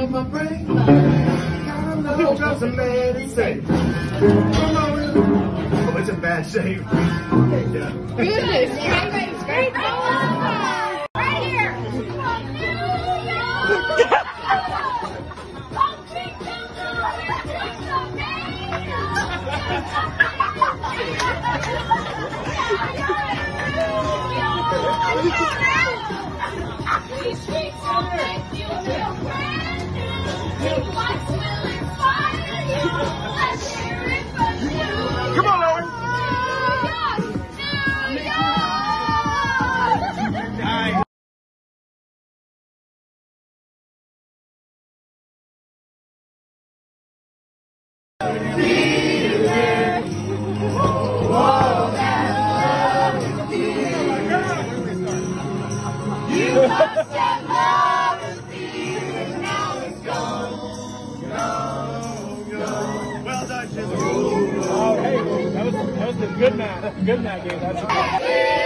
on my brain. Know. Come on. Oh, it's a bad shape. Goodness, good night. Good night, game. That's Y'all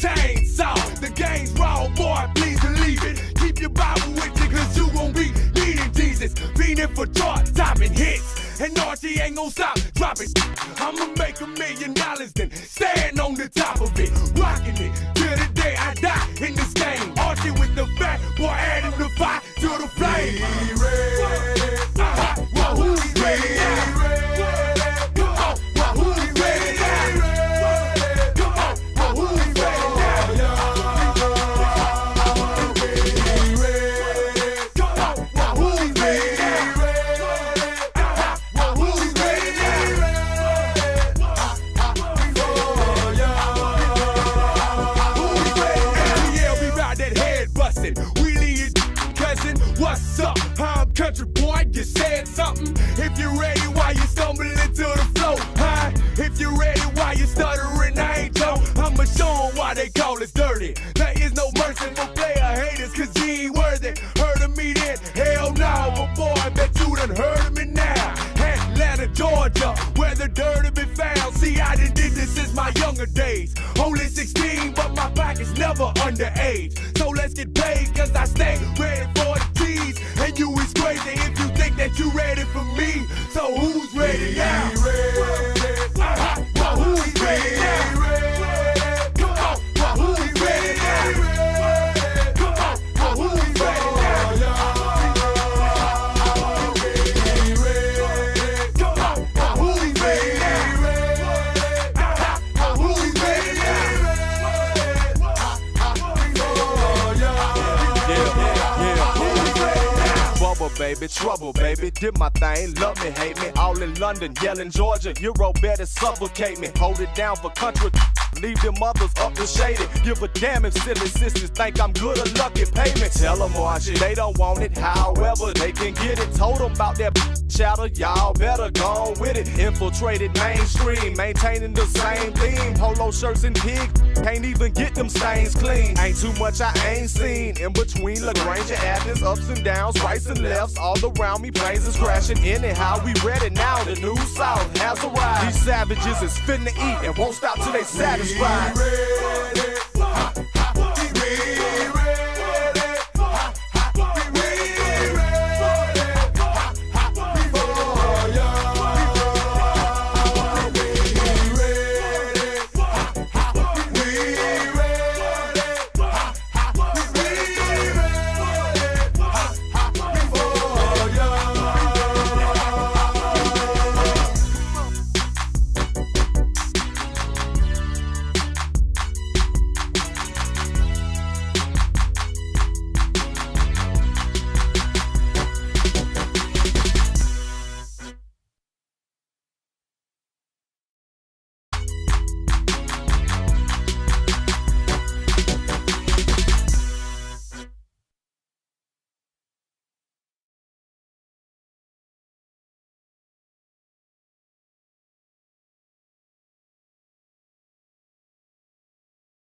chainsaw. The game's raw, boy, please believe it. Keep your Bible with you, cause you gon' be needing Jesus. Fiending for chart topping hits. And Archie ain't gon' stop dropping. I'ma make a million dollars, then stand on the top of it If you're ready, why you stumbling to the flow? Huh? If you're ready, why you stuttering? I ain't Joe. I'ma show why they call us dirty. There is no mercy for player haters, cause he ain't worthy. Heard of me then? Hell no. Boy, I bet you done heard of me now. Atlanta, Georgia, where the dirty been found. See, I done did this since my younger days. Only 16, but my pocket's never underage. Baby, trouble, baby. Did my thing, love me, hate me. All in London, yelling Georgia. Euro better suffocate me. Hold it down for country. Leave them mothers up to shaded. Give a damn if silly sisters think I'm good or lucky. Pay me. Tell them watch it. They don't want it. However, they can get it. Told them about that chatter. Y'all better go with it. Infiltrated mainstream. Maintaining the same theme. Polo shirts and pig. Can't even get them stains clean. Ain't too much I ain't seen. In between LaGrange and Athens, ups and downs, rights and lefts. All around me, planes is crashing. Anyhow, we ready now. The new South has arrived. These savages is finna eat and won't stop till they satisfied. Ready,